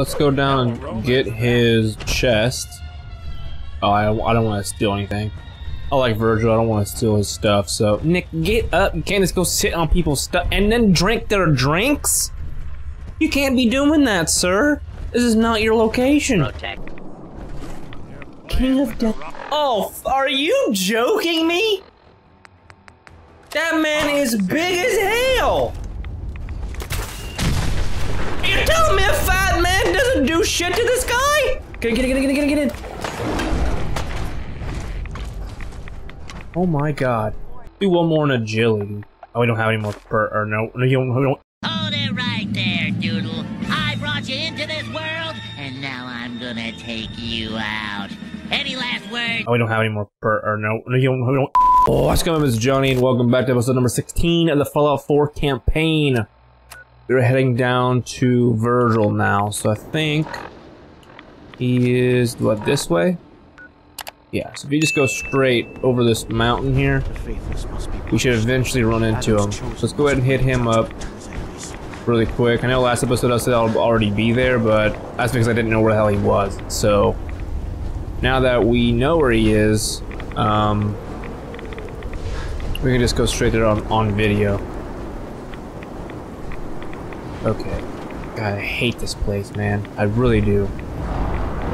let's go down and get his chest. Oh, I don't, I don't want to steal anything. I like Virgil. I don't want to steal his stuff. So, Nick, get up. You can't just go sit on people's stuff and then drink their drinks. You can't be doing that, sir. This is not your location. Protect. King of Death. Oh, are you joking me? That man is big as hell. You telling me a fat man do shit to this guy? Get in, get in, get in, get in, get in. Oh my god. Do one more in agility. Oh, we don't have any more per, or no, no, you don't, we don't. Hold it right there, Doodle. I brought you into this world, and now I'm gonna take you out. Any last words? Oh, we don't have any more per, or no, no, you don't, we don't. Oh, what's going on, It's Johnny, and welcome back to episode number 16 of the Fallout 4 campaign. We're heading down to Virgil now, so I think he is, what, this way? Yeah, so if you just go straight over this mountain here, we should eventually run into him. So let's go ahead and hit him up really quick. I know last episode I said I'll already be there, but that's because I didn't know where the hell he was. So now that we know where he is, um, we can just go straight there on, on video. Okay. God, I hate this place, man. I really do.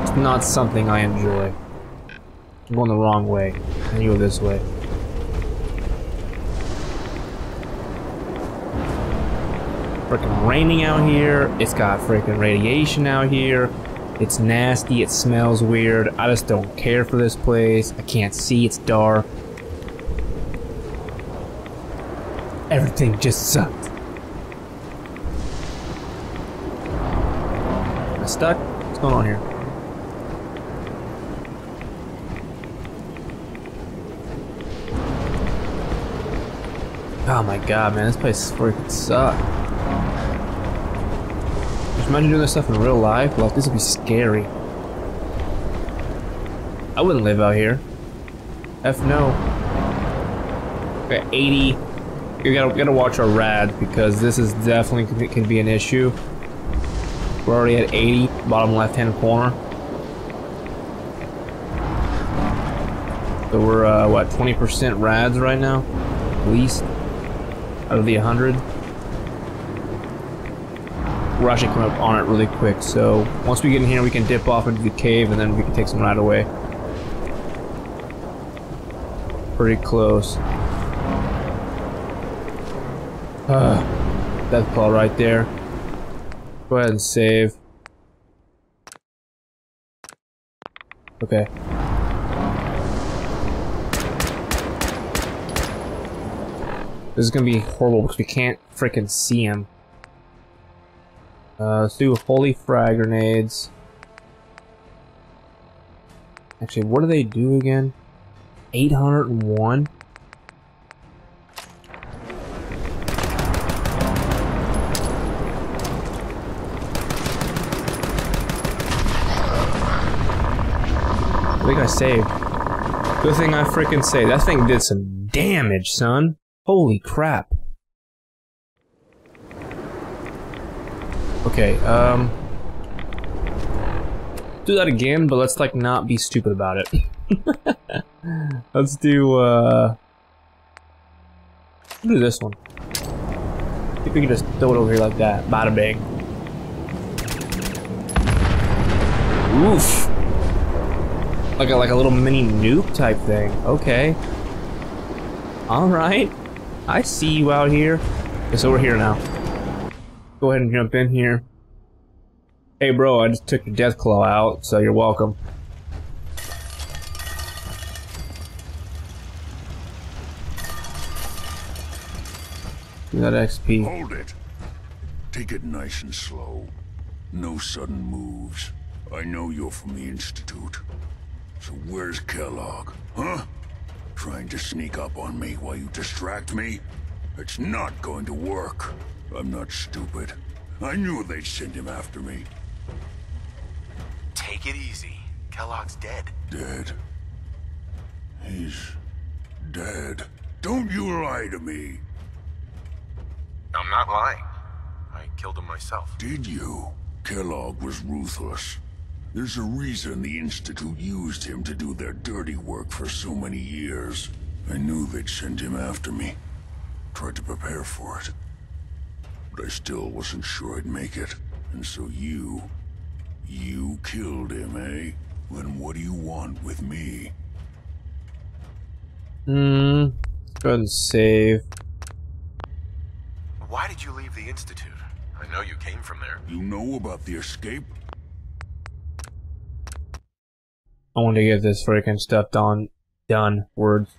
It's not something I enjoy. I'm going the wrong way. I go this way. Freaking raining out here. It's got freaking radiation out here. It's nasty. It smells weird. I just don't care for this place. I can't see. It's dark. Everything just sucked. Stuck? What's going on here? Oh my god, man, this place freaking sucks. Just imagine doing this stuff in real life. Like, this would be scary. I wouldn't live out here. F no. Okay, 80. We gotta, gotta watch our rad because this is definitely can be an issue. We're already at 80, bottom left-hand corner. So we're, uh, what, 20% rads right now? At least out of the 100. We're actually coming up on it really quick, so once we get in here, we can dip off into the cave, and then we can take some right away. Pretty close. Uh, death claw right there. Go ahead and save. Okay. This is gonna be horrible because we can't freaking see him. Uh, let's do holy frag grenades. Actually, what do they do again? 801? Saved. Good thing I freaking saved. That thing did some damage, son. Holy crap. Okay, um... Do that again, but let's, like, not be stupid about it. let's do, uh... Let's do this one. If we can just throw it over here like that. Bada bang. Oof. Like a, like a little mini nuke type thing. Okay. Alright. I see you out here. Okay, so we're here now. Go ahead and jump in here. Hey bro, I just took your death claw out, so you're welcome. You got XP. Hold it. Take it nice and slow. No sudden moves. I know you're from the Institute. So where's Kellogg, huh? Trying to sneak up on me while you distract me? It's not going to work. I'm not stupid. I knew they'd send him after me. Take it easy. Kellogg's dead. Dead. He's... dead. Don't you lie to me. I'm not lying. I killed him myself. Did you? Kellogg was ruthless. There's a reason the Institute used him to do their dirty work for so many years. I knew they'd send him after me. Tried to prepare for it. But I still wasn't sure I'd make it. And so you... You killed him, eh? Then what do you want with me? Hmm. Go ahead and save. Why did you leave the Institute? I know you came from there. You know about the escape? I want to get this freaking stuff done. Done. Words.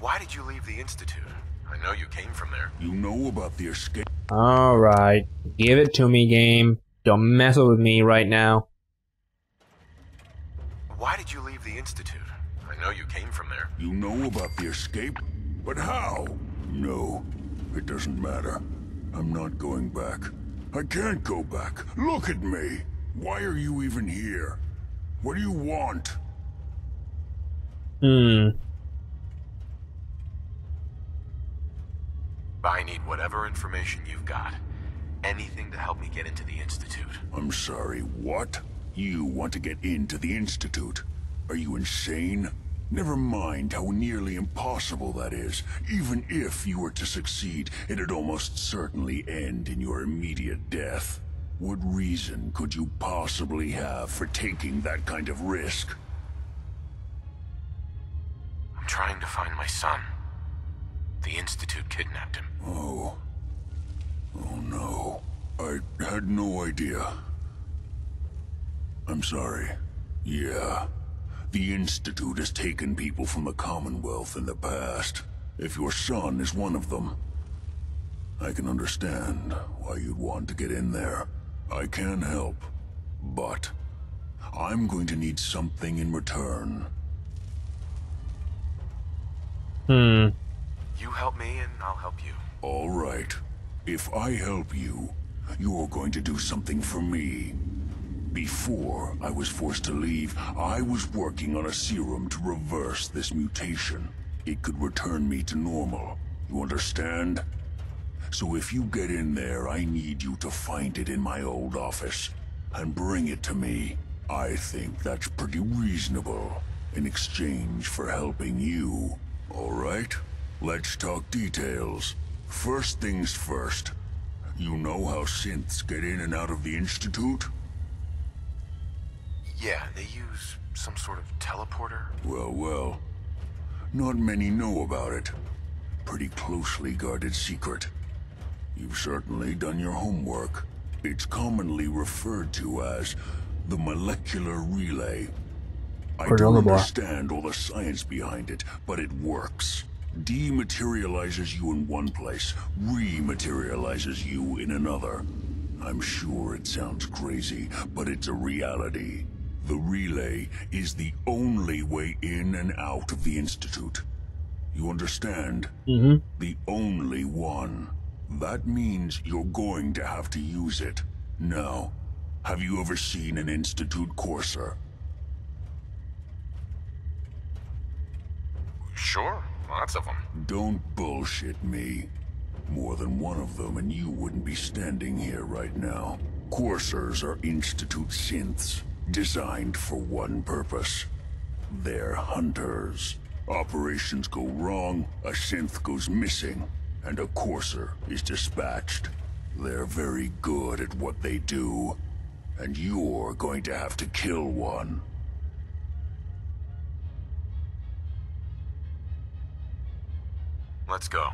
Why did you leave the Institute? I know you came from there. You know about the escape? Alright. Give it to me, game. Don't mess with me right now. Why did you leave the Institute? I know you came from there. You know about the escape? But how? No, it doesn't matter. I'm not going back. I can't go back. Look at me. Why are you even here? What do you want? Hmm. I need whatever information you've got. Anything to help me get into the Institute. I'm sorry, what? You want to get into the Institute? Are you insane? Never mind how nearly impossible that is. Even if you were to succeed, it'd almost certainly end in your immediate death. What reason could you possibly have for taking that kind of risk? I'm trying to find my son. The Institute kidnapped him. Oh. Oh no. I had no idea. I'm sorry. Yeah. The Institute has taken people from the Commonwealth in the past. If your son is one of them, I can understand why you'd want to get in there. I can help, but I'm going to need something in return. Hmm. You help me and I'll help you. All right. If I help you, you're going to do something for me. Before I was forced to leave, I was working on a serum to reverse this mutation. It could return me to normal. You understand? So if you get in there, I need you to find it in my old office and bring it to me. I think that's pretty reasonable in exchange for helping you. All right? Let's talk details. First things first. You know how synths get in and out of the Institute? Yeah, they use some sort of teleporter. Well, well. Not many know about it. Pretty closely guarded secret. You've certainly done your homework. It's commonly referred to as the molecular relay. I Put it on don't understand all the science behind it, but it works. Dematerializes you in one place, rematerializes you in another. I'm sure it sounds crazy, but it's a reality. The relay is the only way in and out of the Institute. You understand? Mm-hmm. The only one. That means you're going to have to use it. Now, have you ever seen an Institute courser? Sure, lots of them. Don't bullshit me. More than one of them and you wouldn't be standing here right now. Coursers are Institute synths, designed for one purpose. They're hunters. Operations go wrong, a synth goes missing, and a courser is dispatched. They're very good at what they do, and you're going to have to kill one. Let's go.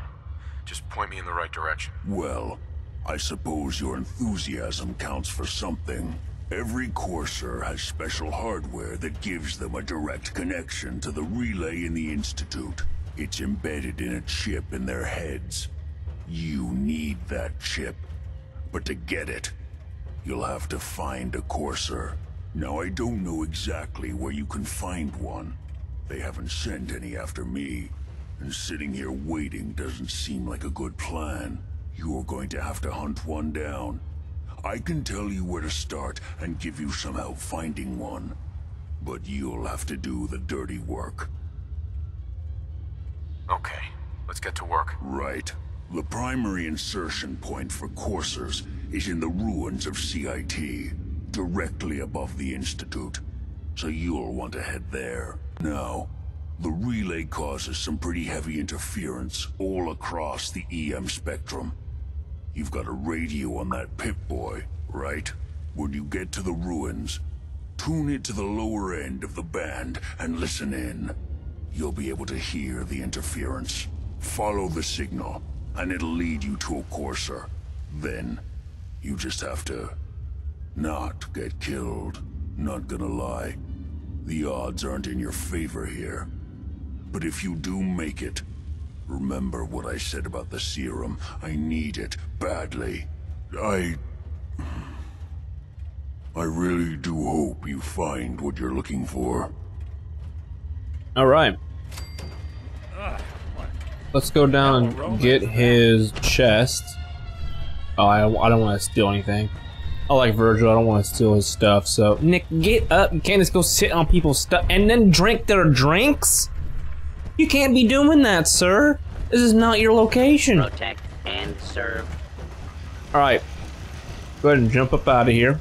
Just point me in the right direction. Well, I suppose your enthusiasm counts for something. Every Courser has special hardware that gives them a direct connection to the relay in the Institute. It's embedded in a chip in their heads. You need that chip. But to get it, you'll have to find a Courser. Now, I don't know exactly where you can find one. They haven't sent any after me. And sitting here waiting doesn't seem like a good plan. You're going to have to hunt one down. I can tell you where to start and give you some help finding one. But you'll have to do the dirty work. Okay, let's get to work. Right. The primary insertion point for coursers is in the ruins of CIT, directly above the Institute. So you'll want to head there. Now, the relay causes some pretty heavy interference all across the EM spectrum. You've got a radio on that Pip-Boy, right? When you get to the ruins, tune it to the lower end of the band and listen in. You'll be able to hear the interference. Follow the signal, and it'll lead you to a courser. Then, you just have to... not get killed. Not gonna lie. The odds aren't in your favor here. But if you do make it, remember what I said about the serum. I need it badly. I... I really do hope you find what you're looking for. All right. Let's go down and get his chest. Oh, I, I don't want to steal anything. I like Virgil. I don't want to steal his stuff. So, Nick, get up. You can't just go sit on people's stuff and then drink their drinks. You can't be doing that, sir. This is not your location. protect, and serve. All right. Go ahead and jump up out of here.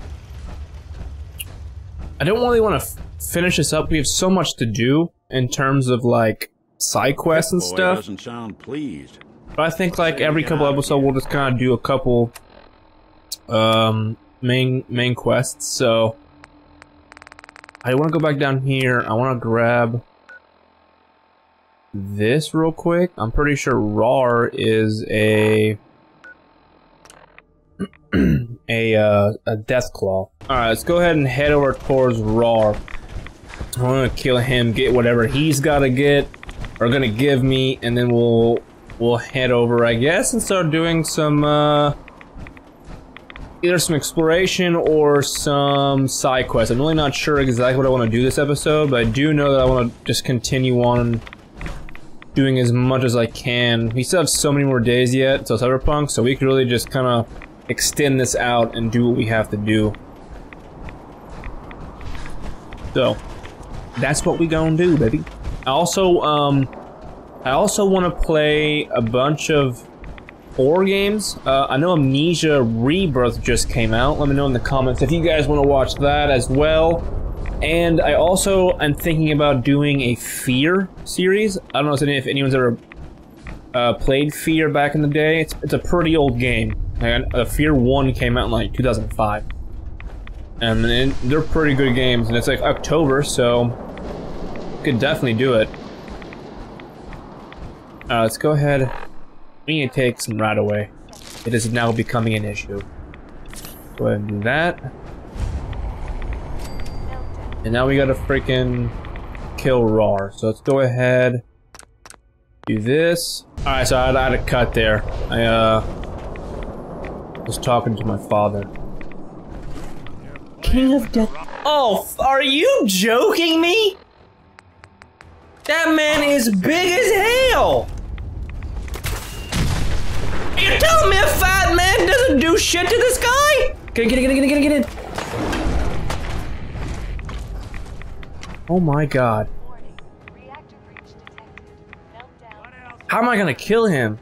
I don't really want to finish this up. We have so much to do in terms of like side quests and stuff. doesn't sound pleased. But I think like every couple episodes we'll just kind of do a couple um main main quests. So I want to go back down here. I want to grab this real quick. I'm pretty sure RAWR is a a uh, a death claw. All right, let's go ahead and head over towards RAWR. I want to kill him, get whatever he's got to get or gonna give me, and then we'll we'll head over, I guess, and start doing some uh, either some exploration or some side quests. I'm really not sure exactly what I want to do this episode, but I do know that I want to just continue on doing as much as I can. We still have so many more days yet till Cyberpunk, so we could really just kind of extend this out and do what we have to do. So, that's what we gonna do, baby. I also, um, I also want to play a bunch of horror games. Uh, I know Amnesia Rebirth just came out. Let me know in the comments if you guys want to watch that as well. And I also am thinking about doing a Fear series. I don't know if anyone's ever uh, played Fear back in the day. It's, it's a pretty old game. And uh, Fear 1 came out in like 2005. And, and they're pretty good games. And it's like October, so could definitely do it. Uh, let's go ahead. We need to take some right away. It is now becoming an issue. Go ahead and do that. And now we gotta freaking kill RAWR. So let's go ahead. Do this. Alright, so I had, I had a cut there. I, uh... Was talking to my father. King of Death. Oh, are you joking me? That man is big as hell! You telling me a fat man doesn't do shit to this guy? Get in, get in, get in, get in, get in. Oh my god. How am I gonna kill him?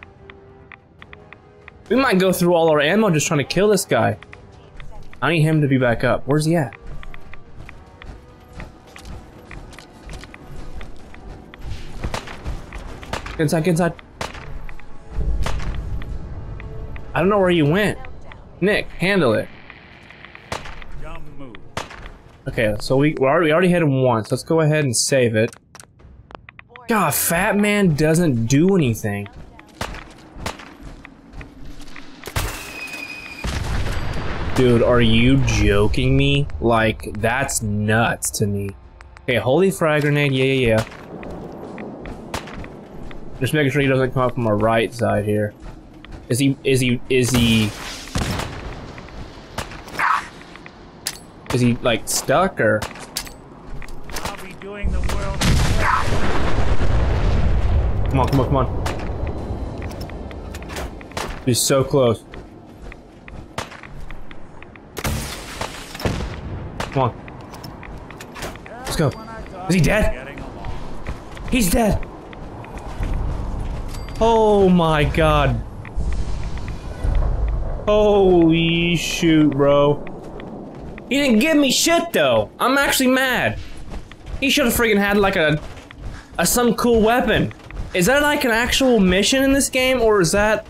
We might go through all our ammo just trying to kill this guy. I need him to be back up. Where's he at? Inside, get inside. I don't know where you went. Nick, handle it. Okay, so we, already, we already hit him once. Let's go ahead and save it. God, Fat Man doesn't do anything. Dude, are you joking me? Like, that's nuts to me. Okay, holy frag grenade, yeah, yeah, yeah. Just making sure he doesn't come up from our right side here. Is he, is he, is he... Is he, like, stuck, or... I'll be doing the world. Come on, come on, come on. He's so close. Come on. Let's go. Is he dead? He's dead. Oh my god. Holy shoot, bro. He didn't give me shit though. I'm actually mad. He should have freaking had like a, a some cool weapon. Is that like an actual mission in this game, or is that,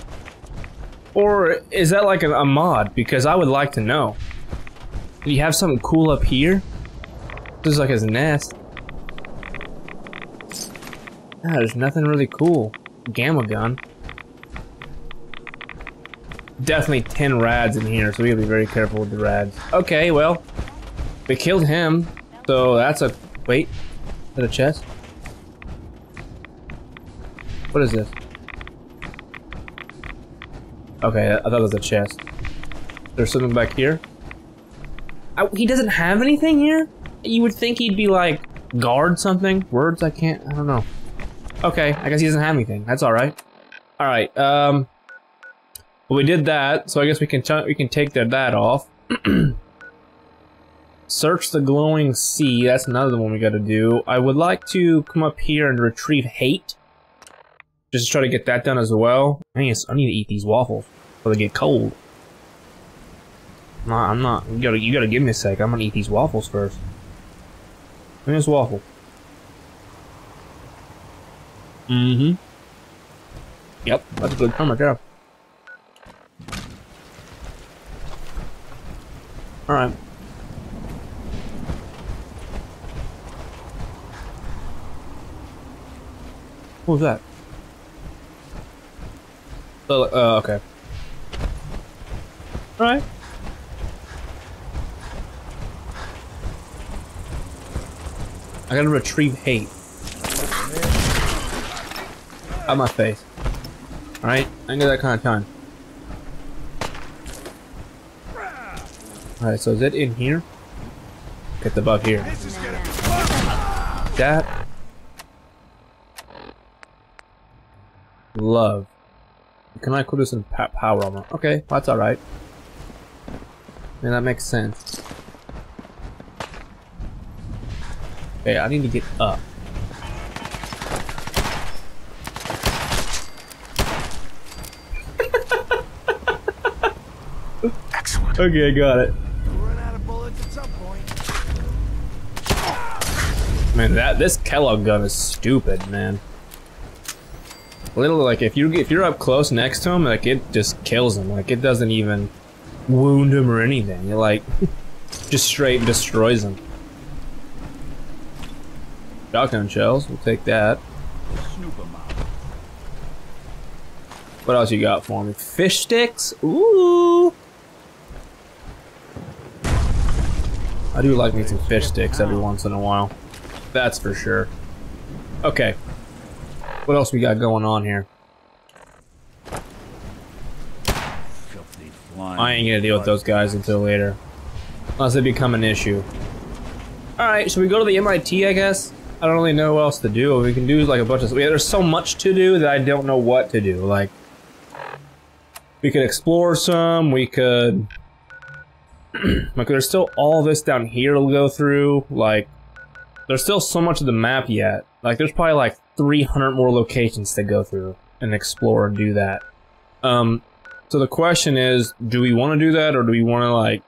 or is that like a, a mod? Because I would like to know. Do you have something cool up here? This is like his nest. Ah, there's nothing really cool. Gamma gun. Definitely 10 rads in here, so we gotta be very careful with the rads. Okay, well, we killed him, so that's a. Wait, is that a chest? What is this? Okay, I thought it was a chest. There's something back here. I, he doesn't have anything here? You would think he'd be like, guard something? Words I can't, I don't know. Okay, I guess he doesn't have anything. That's alright. Alright, um... Well, we did that, so I guess we can we can take that, off. Search the glowing sea. That's another one we got to do. I would like to come up here and retrieve hate. Just to try to get that done as well. I need, I need to eat these waffles before they get cold. I'm not. I'm not you gotta. You gotta give me a sec. I'm gonna eat these waffles first. Give waffle. Mm-hmm. Yep, that's a good right there. Alright. What was that? Oh, uh, okay. Alright. I gotta retrieve hate. Out my face. Alright? I ain't got that kind of time. Alright, so is it in here? Get the bug here. That. Love. Can I put this in power armor? Okay, that's alright. And that makes sense. Okay, I need to get up. Okay, I got it. Run out of bullets at some point. Man, that this Kellogg gun is stupid, man. Literally, like if you if you're up close next to him, like it just kills him. Like it doesn't even wound him or anything. It like just straight destroys him. Shotgun shells, we'll take that. Snoop 'em out. What else you got for me? Fish sticks? Ooh. I do like me some fish sticks every once in a while. That's for sure. Okay. What else we got going on here? I ain't gonna deal with those guys until later. Unless they become an issue. Alright, should we go to the MIT, I guess? I don't really know what else to do. We can do is like a bunch of... Yeah, there's so much to do that I don't know what to do. Like, we could explore some, we could... like, there's still all this down here to go through. Like, there's still so much of the map yet. Like, there's probably like 300 more locations to go through and explore and do that. Um, so the question is, do we want to do that or do we want to like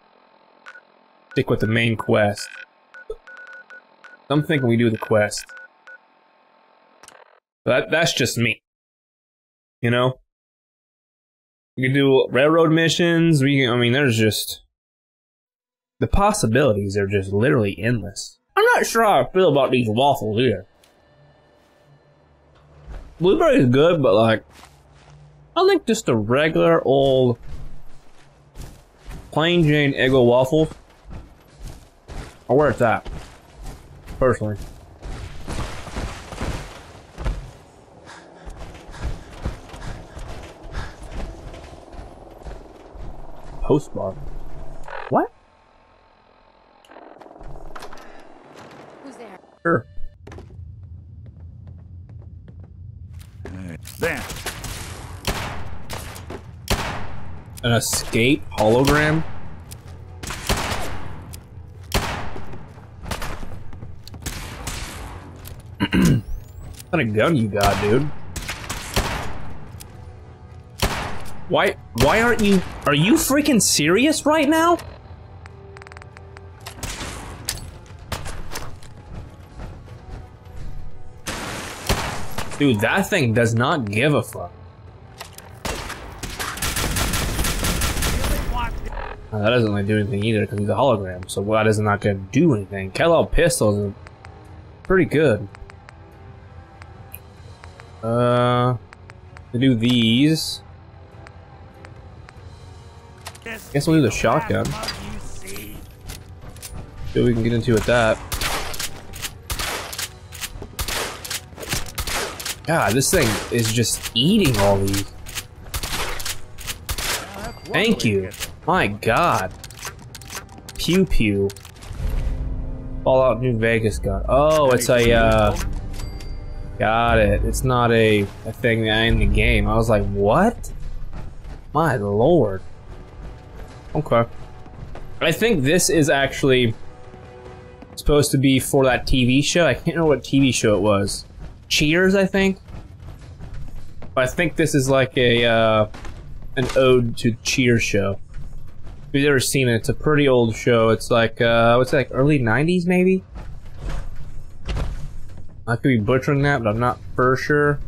stick with the main quest? I'm thinking we do the quest. That that's just me. You know? We can do railroad missions, we can, I mean there's just the possibilities are just literally endless. I'm not sure how I feel about these waffles here. Blueberry is good, but like I think just a regular old plain Jane Eggo waffles are where it's at. Personally. Post bar. What? An escape hologram? what kind of gun you got, dude? Why, why aren't you, are you freaking serious right now? Dude, that thing does not give a fuck. Uh, that doesn't really do anything either because he's a hologram, so that is not going to do anything. Kellogg pistols are pretty good. Uh, to do these. Guess we'll do the shotgun. See what we can get into with that. God, this thing is just eating all these. Thank you. My god. Pew pew. Fallout New Vegas gun. Oh, it's a, uh... Got it. It's not a, a thing in the game. I was like, what? My lord. Okay. I think this is actually supposed to be for that TV show. I can't remember what TV show it was. Cheers, I think. But I think this is like a uh, an ode to Cheers show. If you've ever seen it, it's a pretty old show. It's like uh, what's it, like early '90s, maybe. I could be butchering that, but I'm not for sure.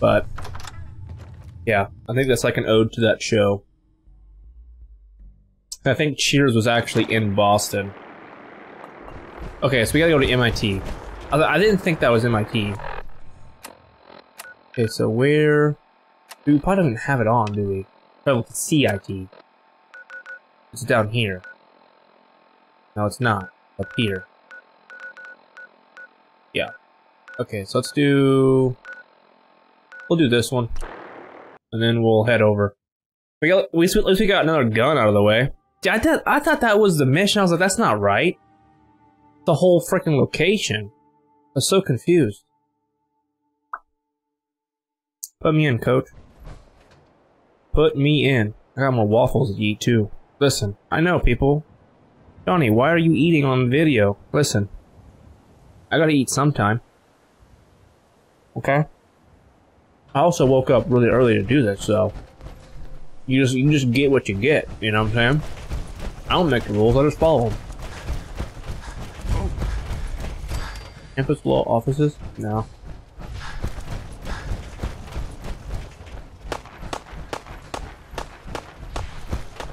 But yeah, I think that's like an ode to that show. I think Cheers was actually in Boston. Okay, so we gotta go to MIT. I, I didn't think that was MIT. Okay, so where... We probably don't have it on, do we? It's CIT. It's down here. No, it's not. Up here. Yeah. Okay, so let's do... We'll do this one. And then we'll head over. We got, least, at least we got another gun out of the way. I, thought I thought that was the mission. I was like, that's not right. The whole freaking location. I was so confused. Put me in, coach. Put me in. I got more waffles to eat, too. Listen, I know, people. Johnny, why are you eating on video? Listen. I gotta eat sometime. Okay? I also woke up really early to do this, so... You just, you just get what you get, you know what I'm saying? I don't make the rules, I just follow them. Campus law offices? No.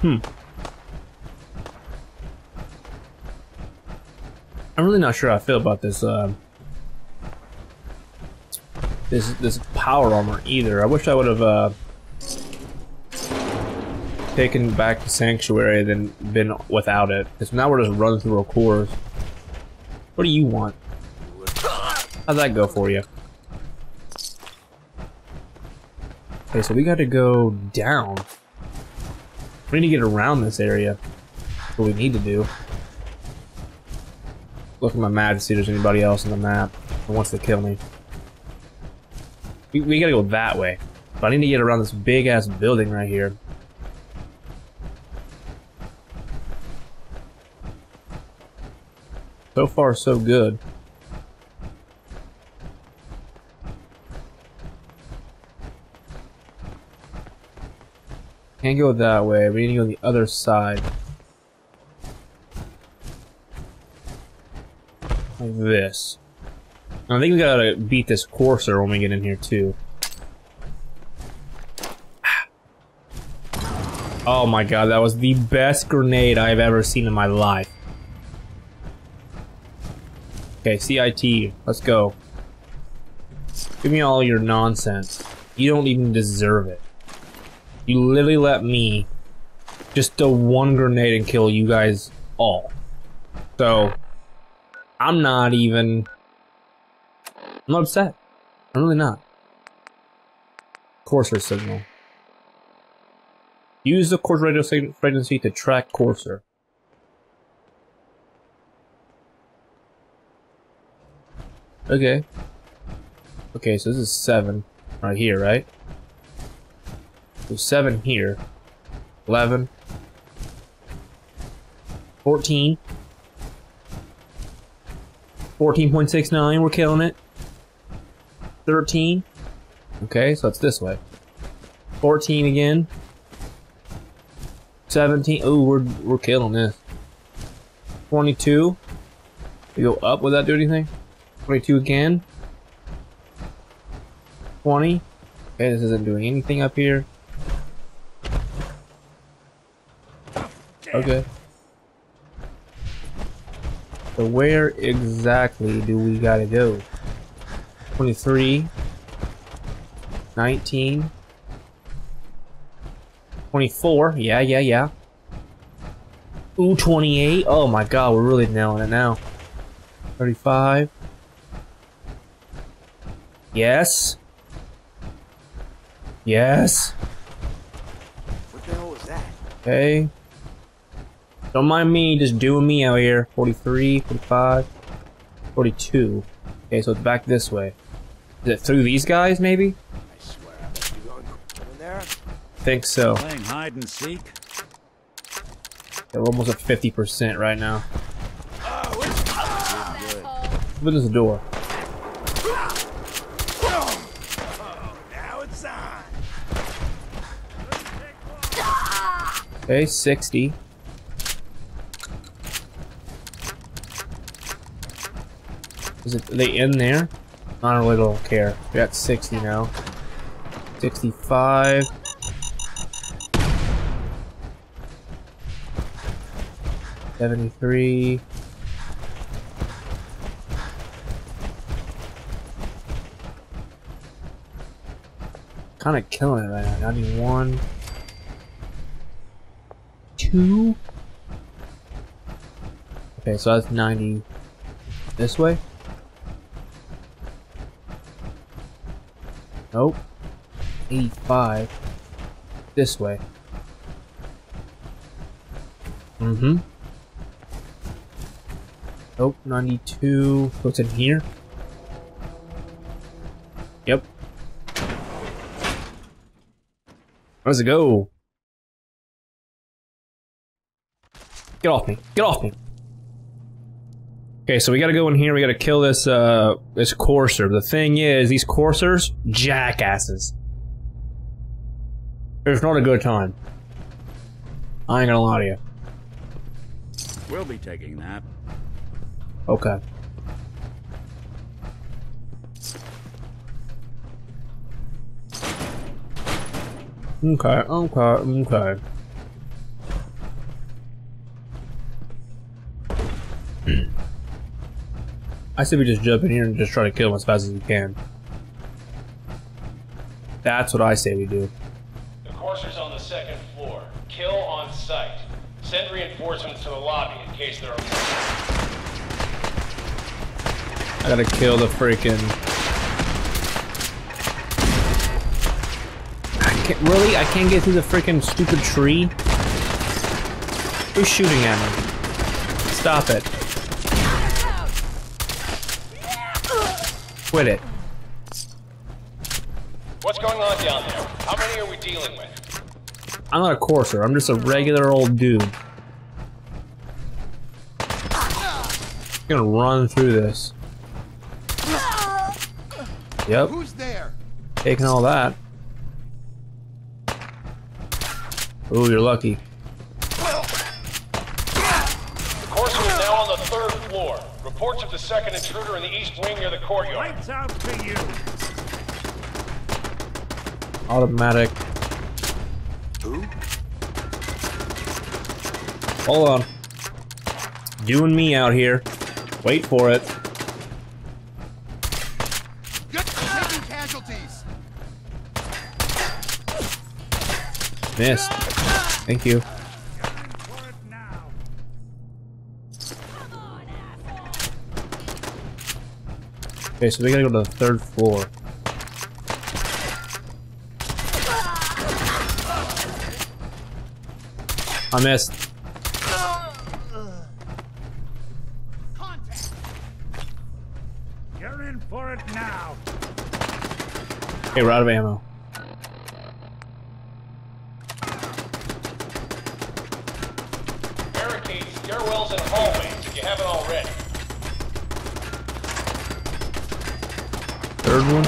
Hmm. I'm really not sure how I feel about this, uh, this, this power armor either. I wish I would have, uh, taken back the sanctuary than been without it. Because now we're just running through our cores. What do you want? How'd that go for you? Okay, so we gotta go down. We need to get around this area. What we need to do. Look at my map to see if there's anybody else on the map who wants to kill me. We, we gotta go that way. But I need to get around this big ass building right here. So far, so good. Can't go that way. We need to go the other side. This. I think we gotta beat this courser when we get in here too. Ah. Oh my god, that was the best grenade I've ever seen in my life. Okay, CIT, let's go. Give me all your nonsense. You don't even deserve it. You literally let me just throw one grenade and kill you guys all. So, I'm not even... I'm not upset. I'm really not. Courser signal. Use the course radio frequency to track courser. Okay. Okay, so this is 7 right here, right? So 7 here. 11. 14. 14.69, we're killing it. 13. Okay, so it's this way. 14 again. 17. Ooh, we're we're killing this. 22. We go up. Would that do anything? 22 again. 20. Okay, this isn't doing anything up here. Okay. So where exactly do we gotta go? 23. 19. 24. Yeah, yeah, yeah. Ooh, 28. Oh my god, we're really nailing it now. 35. Yes. Yes. What the hell was that? Okay. Don't mind me just doing me out here. 43, 45, 42. Okay, so it's back this way. Is it through these guys, maybe? I swear I must be going there. think so. Playing hide and seek. We're almost at 50% right now. Oh, it's. Open this door. Now it's on. Okay, 60. Is it, they in there? I don't really don't care. We got 60 now. 65. Seventy-three. Kind of killing it right now. Ninety-one. Two. Okay, so that's ninety. This way. Nope. 85. This way. Mm-hmm. Nope, 92. What's in here? Yep. Where's it go? Get off me. Get off me. Okay, so we gotta go in here, we gotta kill this, uh, this courser. The thing is, these coursers, jackasses. It's not a good time. I ain't gonna lie to you. We'll be taking that. Okay. Okay, okay, okay. I say we just jump in here and just try to kill him as fast as we can. That's what I say we do. The courser's on the second floor. Kill on sight. Send reinforcements to the lobby in case there are. I gotta kill the freaking. I can't really. I can't get through the freaking stupid tree. Who's shooting at me? Stop it! Quit it. What's going on down there? How many are we dealing with? I'm not a courser. I'm just a regular old dude. I'm gonna run through this. Yep, Who's there? taking all that. Ooh, you're lucky. The courser is now on the third floor. Reports of the second intruder in the east wing near the courtyard. Lights out to you. Automatic. Who? Hold on. Doing me out here. Wait for it. Good. Taking casualties. Missed. Thank you. Okay, so we gotta go to the third floor. I missed. Contact. You're in for it now. Okay, we're out of ammo. Barricades, stairwells, and hallways if you haven't already. Third one.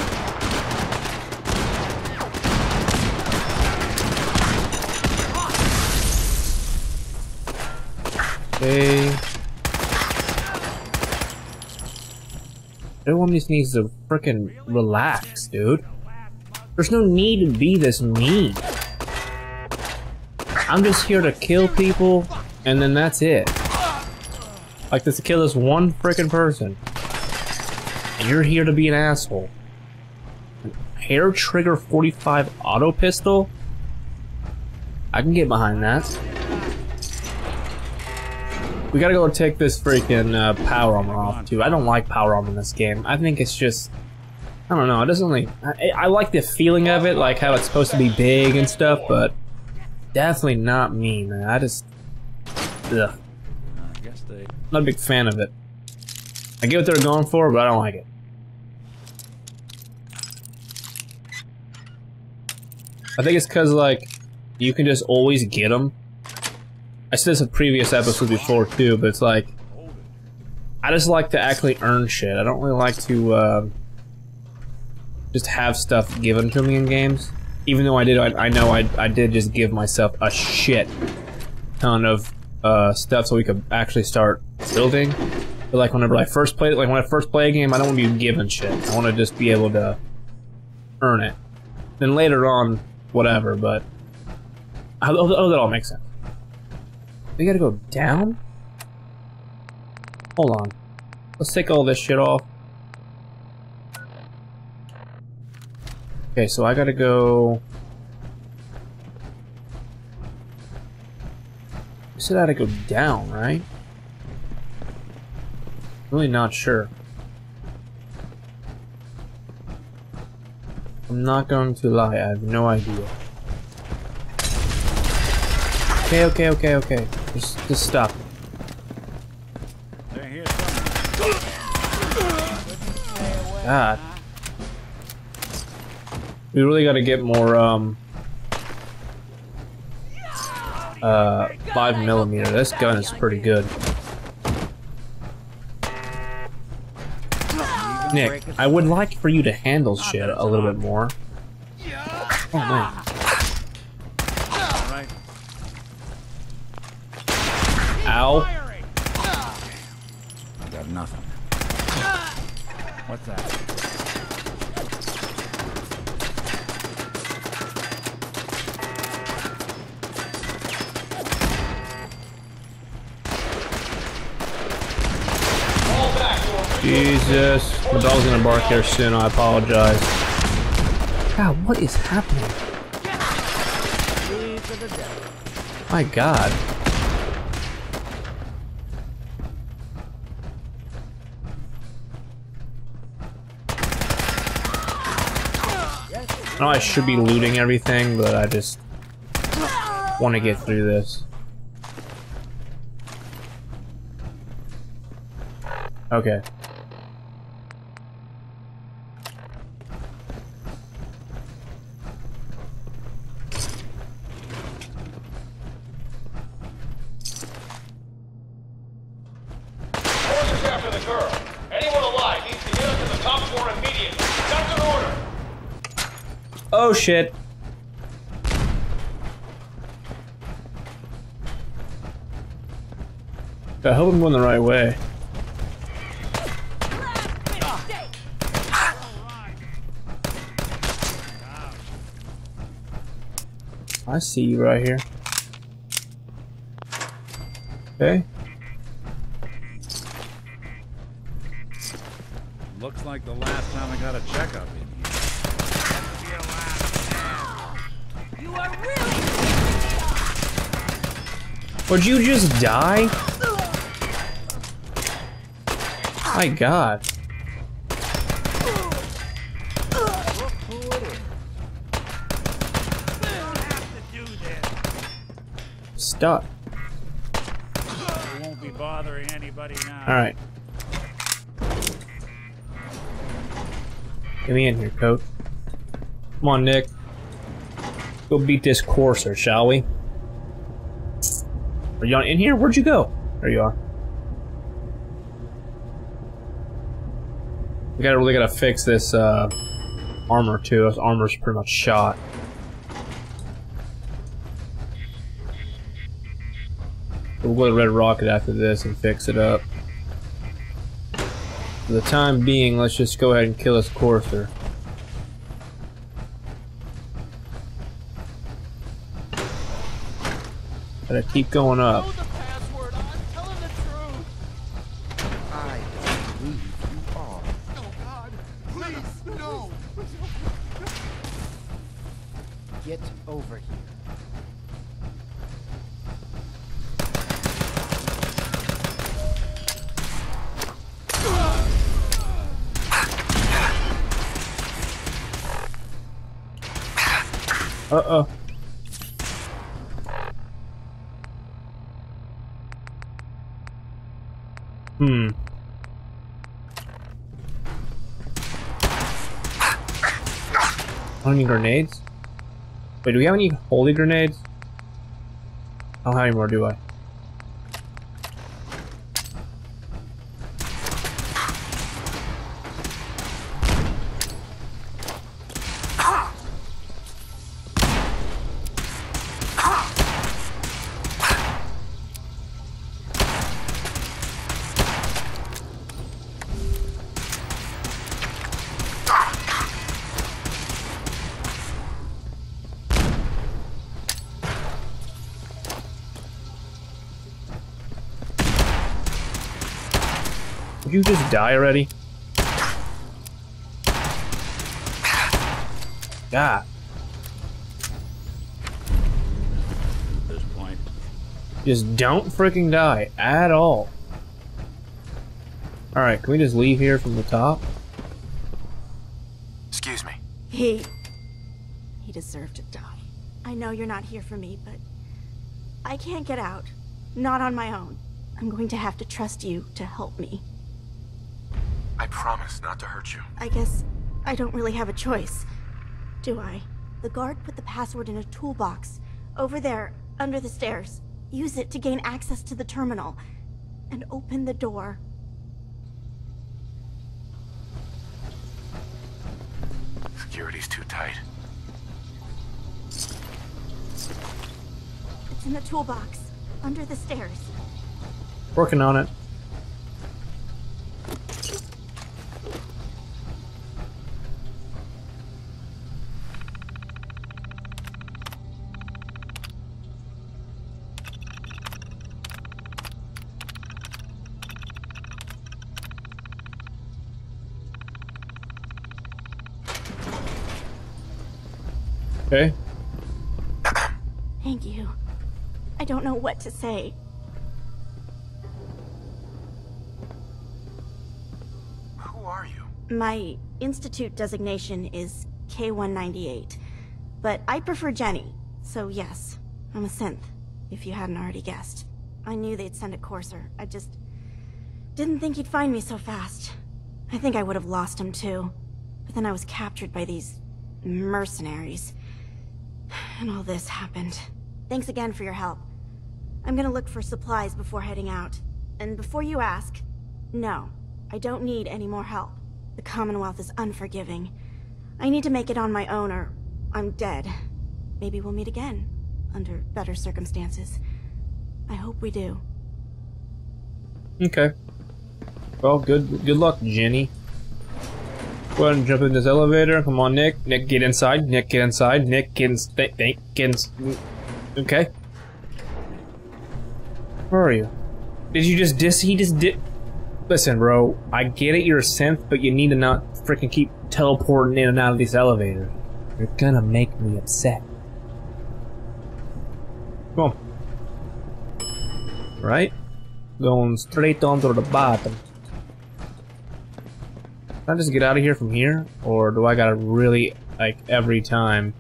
Okay. Everyone just needs to freaking relax, dude. There's no need to be this mean. I'm just here to kill people, and then that's it. Like, just to kill this one freaking person. And you're here to be an asshole. Hair trigger 45 auto pistol? I can get behind that. We gotta go take this freaking uh, power armor off too. I don't like power armor in this game. I think it's just, I don't know. It doesn't really. I, I like the feeling of it, like how it's supposed to be big and stuff, but definitely not me, man. I just, ugh. Not a big fan of it. I get what they're going for, but I don't like it. I think it's because like you can just always get them I said this in previous episodes before too, but it's like I just like to actually earn shit. I don't really like to uh, just have stuff given to me in games. Even though I did, I, I know I, I did just give myself a shit ton of uh, stuff so we could actually start building. But like whenever I first played it, like when I first play a game, I don't want to be given shit. I want to just be able to earn it. Then later on, whatever. But oh, oh that all makes sense. We gotta go down? Hold on. Let's take all this shit off. Okay, so I gotta go... You said I had to go down, right? Really not sure. I'm not going to lie, I have no idea. Okay, okay, okay, okay. Just, just stop. God. We really gotta get more, um... Uh, 5 millimeter. This gun is pretty good. Nick, I would like for you to handle shit a little bit more. Oh man. Ow. I got nothing. What's that? Jesus. The dog's gonna bark here soon, I apologize. God, what is happening? My god. I know I should be looting everything, but I just want to get through this. Okay. Courser's after the girl. Anyone alive needs to get up to the top floor immediately. That's an order. Oh shit. I hope I'm going the right way. I see you right here. Okay. Would you just die? My god. Now. Alright. Get me in here, coach. Come on, Nick. Go beat this courser, shall we? Are you in here? Where'd you go? There you are. We gotta really gotta fix this uh, armor too. This armor's pretty much shot. We'll go to Red Rocket after this and fix it up. For the time being, let's just go ahead and kill this courser. Gotta keep going up. I grenades. Wait, do we have any holy grenades? I don't have any more, do I? Die already? God. At this point, Just don't freaking die at all. Alright, can we just leave here from the top? Excuse me. He. He deserved to die. I know you're not here for me, but. I can't get out. Not on my own. I'm going to have to trust you to help me. I promise not to hurt you. I guess I don't really have a choice. Do I? The guard put the password in a toolbox. Over there, under the stairs. Use it to gain access to the terminal. And open the door. Security's too tight. It's in the toolbox. Under the stairs. Working on it. Okay. Thank you. I don't know what to say. Who are you? My institute designation is K198, but I prefer Jenny, so yes, I'm a synth, if you hadn't already guessed. I knew they'd send a courser, I just didn't think he'd find me so fast. I think I would have lost him too, but then I was captured by these mercenaries. And all this happened. Thanks again for your help. I'm gonna look for supplies before heading out. And before you ask, no, I don't need any more help. The Commonwealth is unforgiving. I need to make it on my own or I'm dead. Maybe we'll meet again, under better circumstances. I hope we do. Okay. Well, good good luck, Jenny. Go ahead and jump in this elevator. Come on, Nick. Nick, get inside. Nick, get inside. Nick, get in. Th th get. Okay. Where are you? Did you just dis? He just did. Listen, bro. I get it. You're a synth, but you need to not freaking keep teleporting in and out of these elevators. You're gonna make me upset. Come on. Right? Going straight on to the bottom. Can I just get out of here from here? Or do I gotta really, like, every time?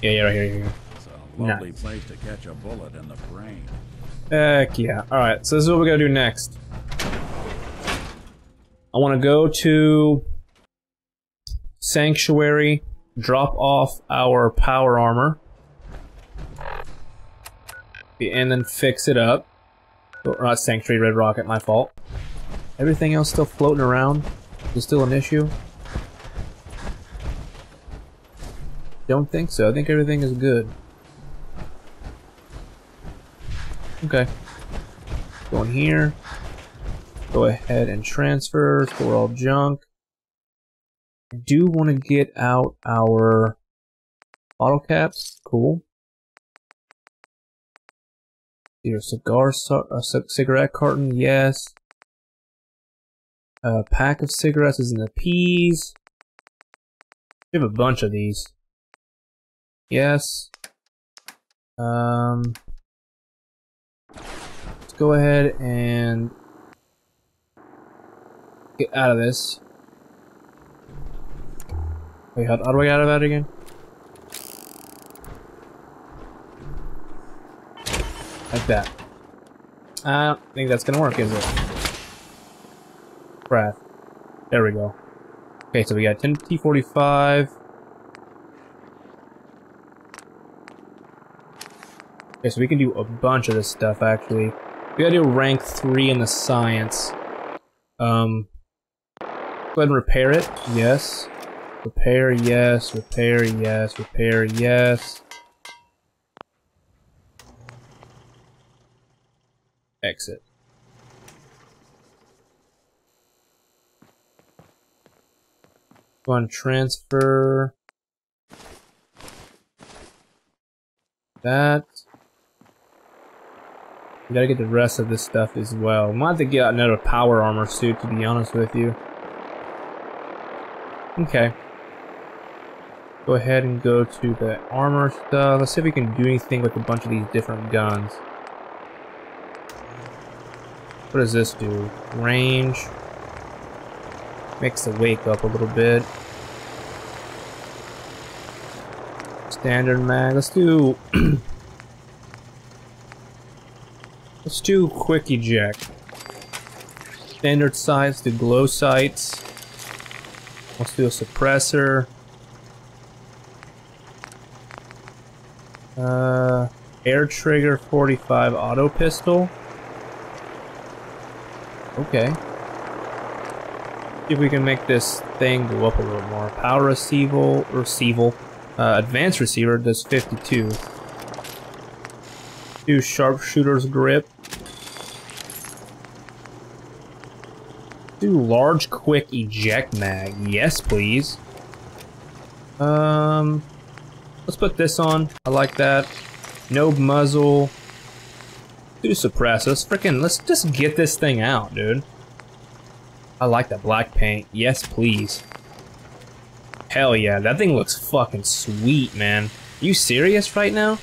Yeah, yeah, right here, here. it's a lovely Nice. place to catch a bullet in the brain. Heck yeah. Alright, so this is what we're gonna do next. I wanna go to Sanctuary, drop off our power armor, and then fix it up. Or not Sanctuary, Red Rocket, my fault. Everything else still floating around? Is still an issue? Don't think so. I think everything is good. Okay. Go in here. Go ahead and transfer, store all junk. I do want to get out our bottle caps. Cool. Your cigar, a cigarette carton, yes. A pack of cigarettes is in the peas. We have a bunch of these. Yes. Um, go ahead and get out of this. Wait, how, how do I get out of that again? Like that. I don't think that's gonna work, is it? Crap. There we go. Okay, so we got 10 T45. Okay, so we can do a bunch of this stuff, actually. We gotta do rank 3 in the science. Um, go ahead and repair it. Yes. Repair, yes. Repair, yes. Repair, yes. Exit. Go on transfer. That. We gotta get the rest of this stuff as well. Might have to get another power armor suit, to be honest with you. Okay. Go ahead and go to the armor stuff. Let's see if we can do anything with a bunch of these different guns. What does this do? Range. Makes the wake up a little bit. Standard mag. Let's do... Let's do quick eject. Standard sights the glow sights. Let's do a suppressor. Uh, hair trigger 45 auto pistol. Okay. See if we can make this thing go up a little more. Power receival, receival. Uh, advanced receiver does 52. Do sharpshooter's grip. Do large quick eject mag. Yes, please. Um, let's put this on. I like that. No muzzle. Do suppress. Let's freaking, let's just get this thing out, dude. I like that black paint. Yes, please. Hell yeah, that thing looks fucking sweet, man. You serious right now?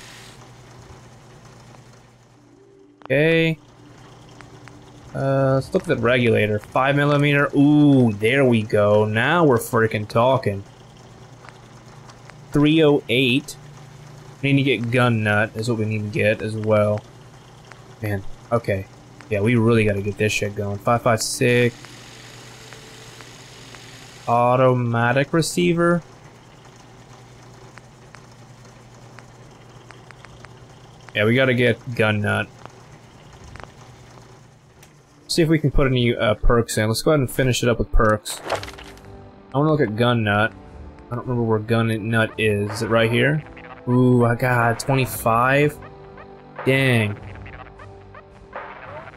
Okay. Uh, let's look at the regulator. 5 millimeter. Ooh, there we go. Now we're freaking talking. 308. We need to get gun nut is what we need to get as well. Man, okay. Yeah, we really gotta get this shit going. 556. Automatic receiver. Yeah, we gotta get gun nut. See if we can put any uh, perks in. Let's go ahead and finish it up with perks. I want to look at gun nut. I don't remember where gun nut is. Is it right here? Ooh, I got 25. Dang.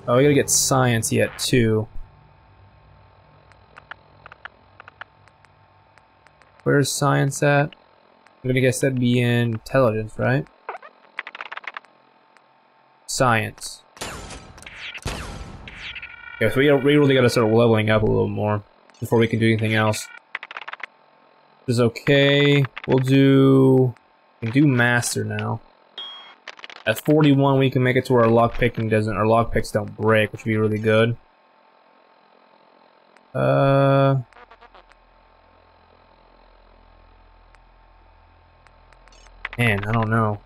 Oh, we gotta get science yet, too. Where's science at? I'm gonna guess that'd be in intelligence, right? Science. Yeah, so we, we really gotta start leveling up a little more before we can do anything else. This is okay. We'll do... We can do master now. At 41, we can make it to where our lockpicking doesn't, our lockpicks don't break, which would be really good. Uh... Man, I don't know.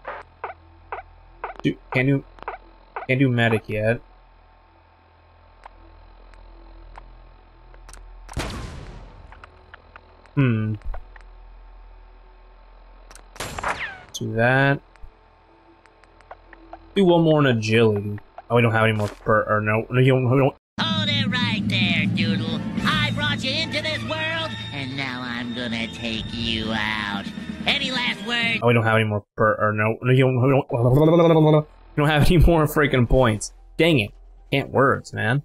Can't do, can't do medic yet. Hmm. Do that. Do one more in agility. Oh, we don't have any more per or no, no, you don't, we don't. Hold it right there, Doodle. I brought you into this world, and now I'm gonna take you out. Any last words? Oh, we don't have any more per or no, no, you don't, we don't. We don't have any more freaking points. Dang it. Can't words, man.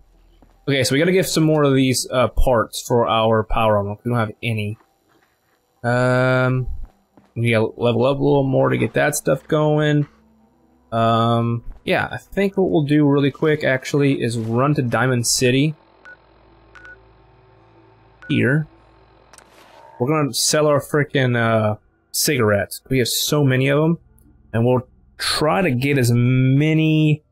Okay, so we gotta get some more of these uh, parts for our power armor. We don't have any. Um, we gotta level up a little more to get that stuff going. Um, yeah, I think what we'll do really quick actually is run to Diamond City. Here. We're gonna sell our freaking uh, cigarettes. We have so many of them, and we'll try to get as many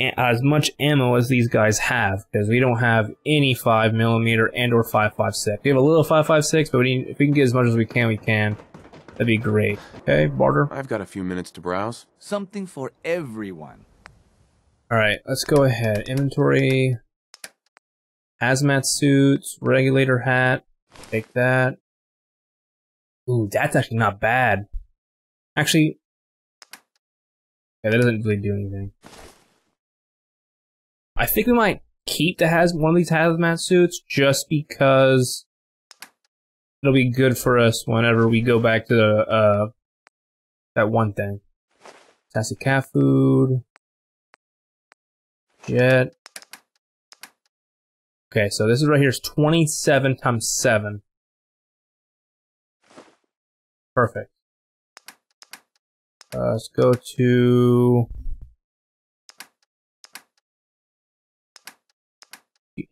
as much ammo as these guys have because we don't have any 5 millimeter and or 556 we have a little 556 but we need, if we can get as much as we can we can. That'd be great. Okay barter. I've got a few minutes to browse. Something for everyone. all right let's go ahead. Inventory. Hazmat suits regulator hat. Take that. Ooh that's actually not bad. Actually yeah that doesn't really do anything I think we might keep the has one of these hazmat suits just because it'll be good for us whenever we go back to the uh that one thing. Sassy cat food. Jet. Okay, so this is right here is 27 times 7. Perfect. Uh, let's go to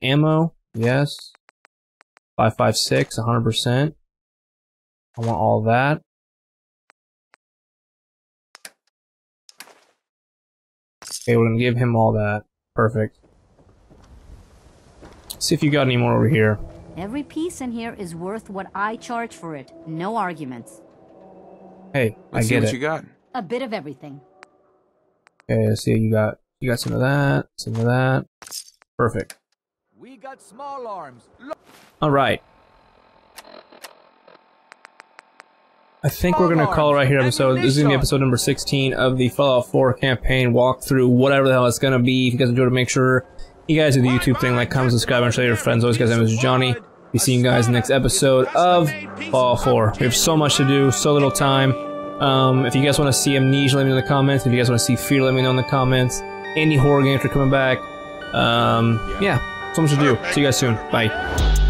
ammo, yes. 556, 100%. I want all that. Okay, we're gonna give him all that. Perfect. See if you got any more over here. Every piece in here is worth what I charge for it. No arguments. Hey, Let's I see get what it. you got. A bit of everything. Okay, let's see, you got you got some of that, some of that. Perfect. We got small arms. All right. I think we're gonna call it right here episode. This is gonna be episode number 16 of the Fallout 4 campaign walkthrough, whatever the hell it's gonna be. If you guys enjoyed it, make sure you guys do the YouTube thing, like, comment, subscribe, and share your friends. Always, guys, my name is Johnny. Be seeing you guys next episode of Fallout 4. We have so much to do, so little time. Um, if you guys want to see Amnesia, let me know in the comments. If you guys want to see Fear, let me know in the comments. Any horror games are coming back. Um, yeah, much to do. See you guys soon. Bye.